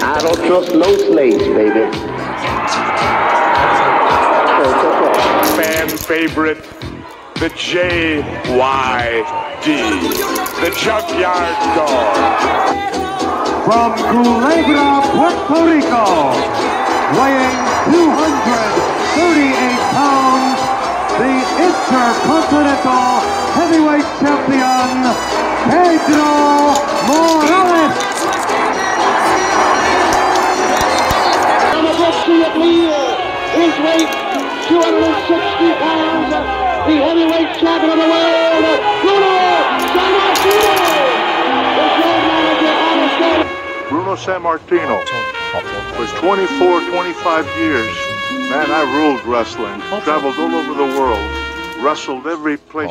I don't trust no slaves, baby. Fan favorite, the J Y D, the junkyard dog. from Culebra, Puerto Rico, weighing 238 pounds, the Intercontinental Heavyweight Champion, his weight 260 pounds, the heavyweight champion of the world, Bruno manager on. Bruno Sammartino was 24, 25 years. Man, I ruled wrestling. Traveled all over the world. Wrestled every place.